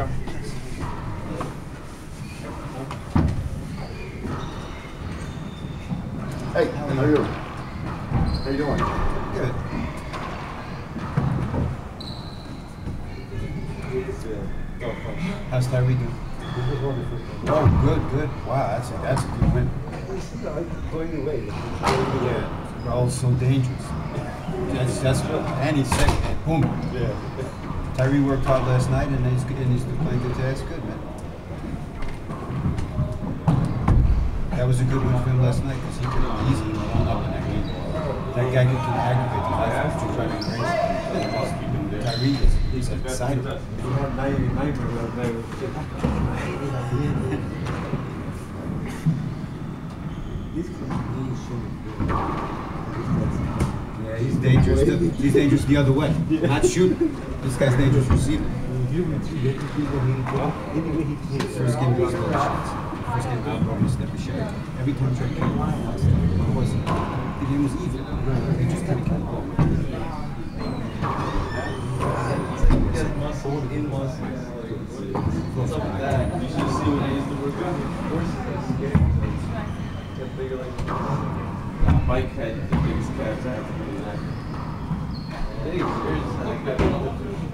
Hey, how are you? How you doing? Good. How's Tyree doing? Oh, good, good. Wow, that's a, that's a good win. Going away. Yeah. all so dangerous. That's that's good. any second, boom. Yeah. Tyree worked hard last night, and he's and he's playing good. That's good, man. That was a good win for him last night because he could have easily blown up in that game. That guy can aggravate the of you to crazy. Tyree is he's excited. You have 99 but they were This Yeah, he's dangerous. The, he's dangerous the other way, not shooting. This guy's dangerous receiving. Anyway, he plays. First game was no shots. First game was almost never shot. Every time Trey came on, it was the game was even. He just couldn't kill the ball. Something like that. You should see when I used to work on Get bigger like Mike had the biggest calves I ever put that. I think it's serious. I think